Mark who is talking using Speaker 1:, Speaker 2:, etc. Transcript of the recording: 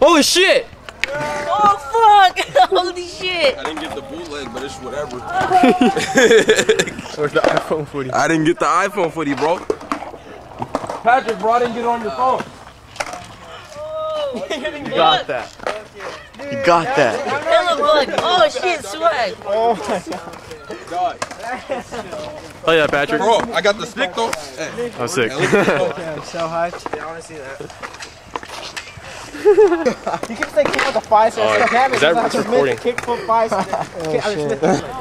Speaker 1: Holy shit!
Speaker 2: Oh fuck! Holy shit!
Speaker 3: I didn't get the bootleg, but it's whatever.
Speaker 1: Where's the iPhone footy?
Speaker 3: I didn't get the iPhone footy, bro. Patrick, bro, I didn't get it on your phone.
Speaker 1: Oh, You got that. You got that.
Speaker 2: Hella bug. Oh shit, swag.
Speaker 3: God.
Speaker 1: Oh yeah, Patrick.
Speaker 3: Bro, I got the stick though. Hey,
Speaker 1: I'm sick.
Speaker 4: I'm so hyped. Yeah, I want to see that. you can say kick with a five cent.
Speaker 1: Uh,
Speaker 4: Damn it,
Speaker 1: is that
Speaker 4: you have to
Speaker 1: recording?
Speaker 4: Kick for five cents.